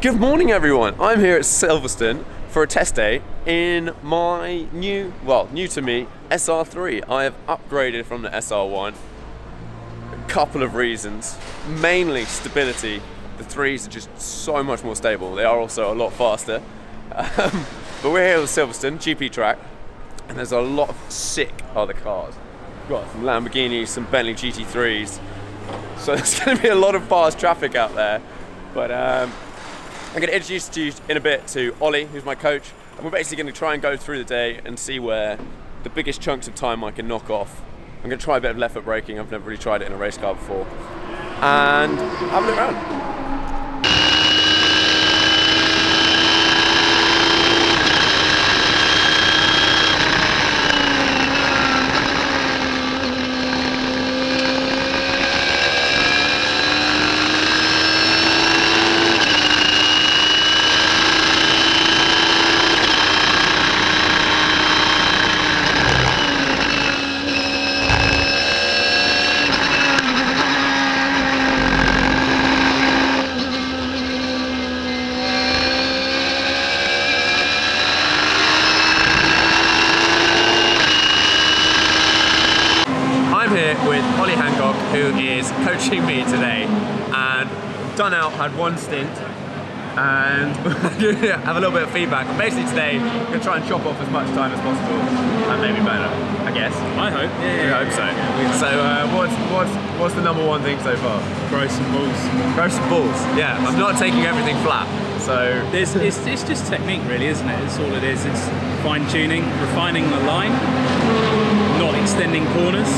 Good morning, everyone. I'm here at Silverstone for a test day in my new, well, new to me, SR3. I have upgraded from the SR1. A couple of reasons. Mainly stability. The threes are just so much more stable. They are also a lot faster. Um, but we're here at Silverstone GP track, and there's a lot of sick other cars. We've got some Lamborghinis, some Bentley GT3s. So there's going to be a lot of fast traffic out there. But um, I'm going to introduce you in a bit to Ollie, who's my coach. And we're basically going to try and go through the day and see where the biggest chunks of time I can knock off. I'm going to try a bit of left foot braking. I've never really tried it in a race car before. And have a look around. I'm here with Ollie Hancock, who is coaching me today. And done out, had one stint, and have a little bit of feedback. But basically today, I'm to try and chop off as much time as possible, and maybe better, I guess. I hope. Yeah, We yeah, hope so. yeah. So, uh, what's, what's, what's the number one thing so far? Grow some balls. Grow some balls. Yeah, I'm not taking everything flat. So, There's, it's, it's just technique, really, isn't it? It's all it is. It's fine tuning, refining the line, not extending corners.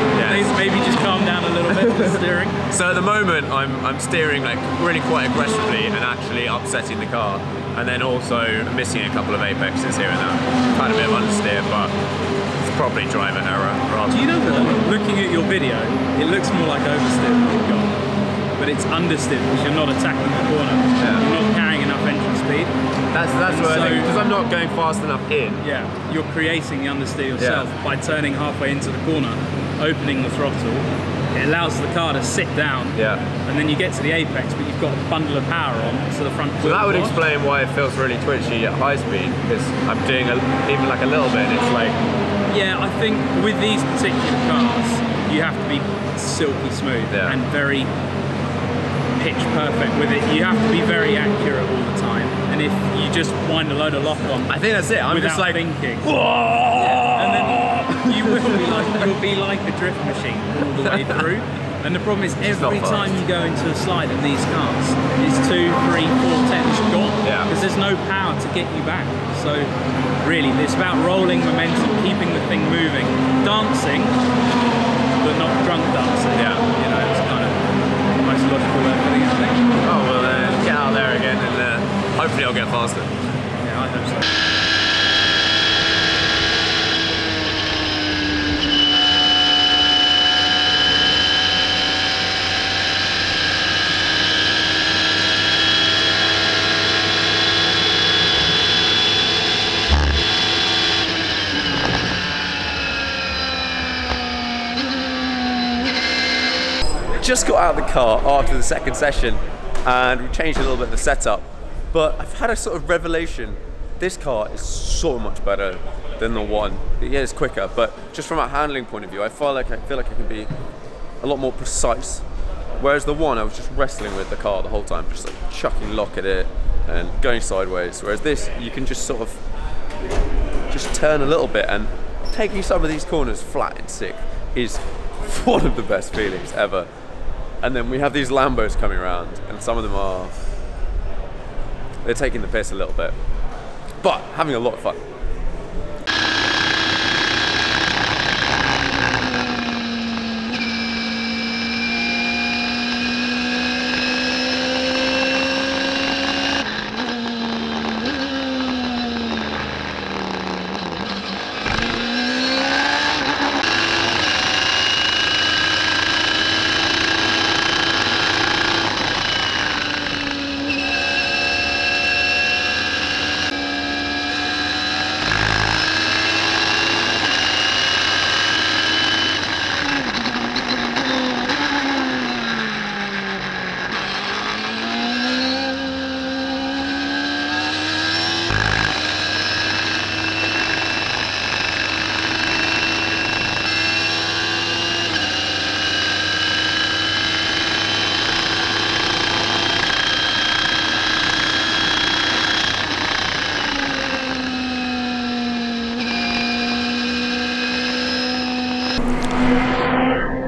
S- Maybe, just calm down a little bit with steering. So at the moment, I'm, I'm steering like really quite aggressively and actually upsetting the car, and then also missing a couple of apexes here and there. Kind of a bit of understeer, but it's probably driver error. Rather. Do you know that? Looking at your video, it looks more like oversteer than you've got. But it's understeer because you're not attacking the corner. Yeah. You're not carrying enough entry speed. That's that's what I So- think because I'm not going fast enough in. Yeah, you're creating the understeer yourself Yeah. by turning halfway into the corner, opening the throttle. It allows the car to sit down, Yeah. and then you get to the apex, but you've got a bundle of power on, so the front. So that would explain why it feels really twitchy at high speed because I'm doing a, even like a little bit. And it's like Yeah, I think with these particular cars, you have to be silky smooth Yeah. and very pitch perfect with it. You have to be very accurate all the time, and if you just wind a load of lock on I think that's it. I'm just like thinking. Yeah, and then you will be like you'll be like a drift machine all the way through. And the problem is every time you go into a slide in these cars, it's two, three, four tenths gone. Yeah. Because there's no power to get you back. So really, it's about rolling momentum, keeping the thing moving, dancing, but not drunk dancing. Yeah. You know, it's kind of the most logical way of putting it, I think. oh well, uh, get out there again and uh, hopefully I'll get faster. Just got out of the car after the second session and we changed a little bit the setup. But I've had a sort of revelation. This car is so much better than the one. Yeah, it's quicker, but just from a handling point of view, I feel like I feel like I can be a lot more precise. Whereas the one, I was just wrestling with the car the whole time, just like chucking lock at it and going sideways. Whereas this, you can just sort of just turn a little bit and taking some of these corners flat and sick is one of the best feelings ever. And then we have these Lambos coming around, and some of them are they're taking the piss a little bit, but having a lot of fun.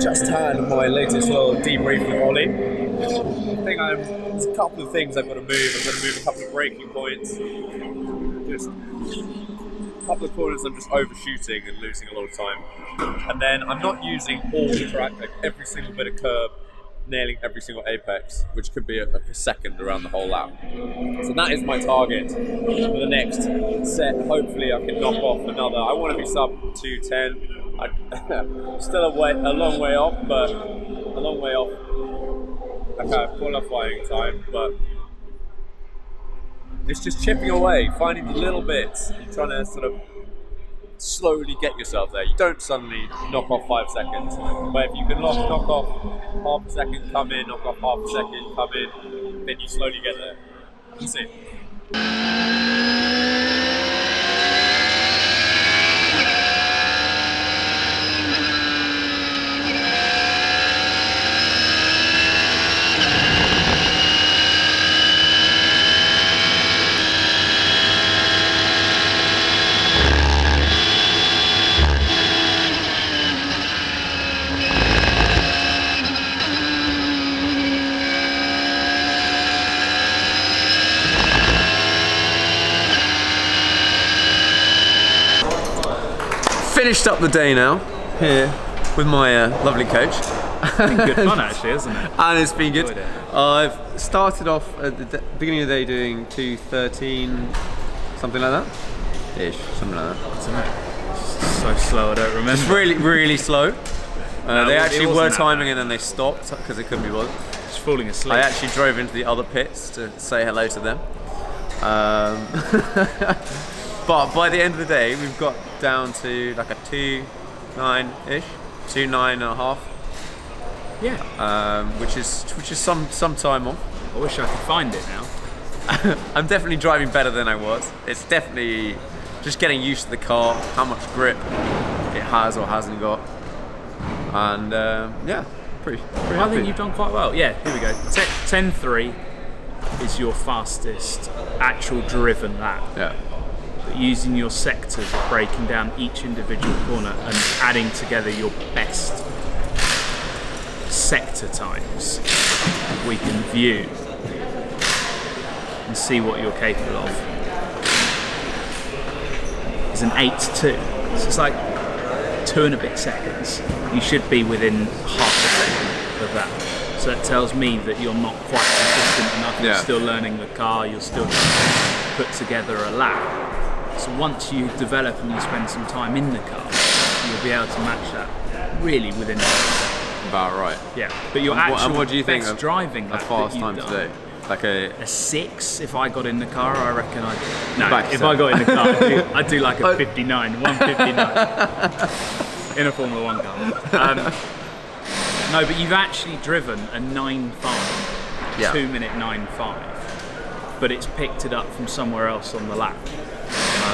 Firsthand my latest little debriefing Ollie. I think I'm, there's a couple of things I've got to move. I've got to move a couple of braking points. Just a couple of corners I'm just overshooting and losing a lot of time. And then I'm not using all the track, like every single bit of curb, nailing every single apex, which could be a, a second around the whole lap. So that is my target for the next set. Hopefully, I can knock off another. I want to be sub 210. I, still a, way, a long way off, but a long way off okay, qualifying time, but it's just chipping away, finding the little bits, and trying to sort of slowly get yourself there. You don't suddenly knock off five seconds, but if you can knock, knock off half a second, come in, knock off half a second, come in, then you slowly get there. That's it. Finished up the day now here with my uh, lovely coach. Good fun actually, isn't it? and it's been good. It. I've started off at the beginning of the day doing 213, something like that. Ish, something like that. It's so slow, I don't remember. It's really, really slow. Uh, No, they actually were timing and then they stopped because it couldn't be bothered. Just falling asleep. I actually drove into the other pits to say hello to them. Um, but by the end of the day, we've got down to like a two nine ish, two nine and a half, yeah. um, which is which is some some time off. I wish I could find it now. I'm definitely driving better than I was. It's definitely just getting used to the car, how much grip it has or hasn't got, and uh, yeah, pretty pretty I happy. think you've done quite well. Yeah, here we go. 10-3 is your fastest actual driven lap. yeah. But using your sectors of breaking down each individual corner and adding together your best sector times, we can view and see what you're capable of. Is an 8 2. So it's like two and a bit seconds. You should be within half a second of that. So that tells me that you're not quite consistent enough. You're Yeah. still learning the car, you're still trying to put together a lap. So once you develop and you spend some time in the car, you'll be able to match that really within About right. yeah. But your And what- actual and what do you think best of driving A fast that you've time done, today, like a A six. If I got in the car, I reckon I'd. No, Back if to- I got in the car, I'd do, I'd do like a Oh. 59, 159 in a Formula One car. Um, no, but you've actually driven a 9.5, Yeah. two minute 9.5, but it's picked it up from somewhere else on the lap.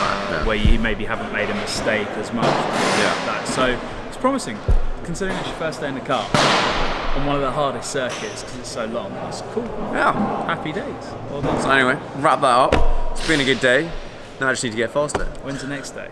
Yeah. Where you maybe haven't made a mistake as much. Yeah. That. So it's promising, considering it's your first day in the car on one of the hardest circuits because it's so long. It's cool. yeah. Happy days. Well done. So anyway, wrap that up. It's been a good day. Now I just need to get faster. When's the next day?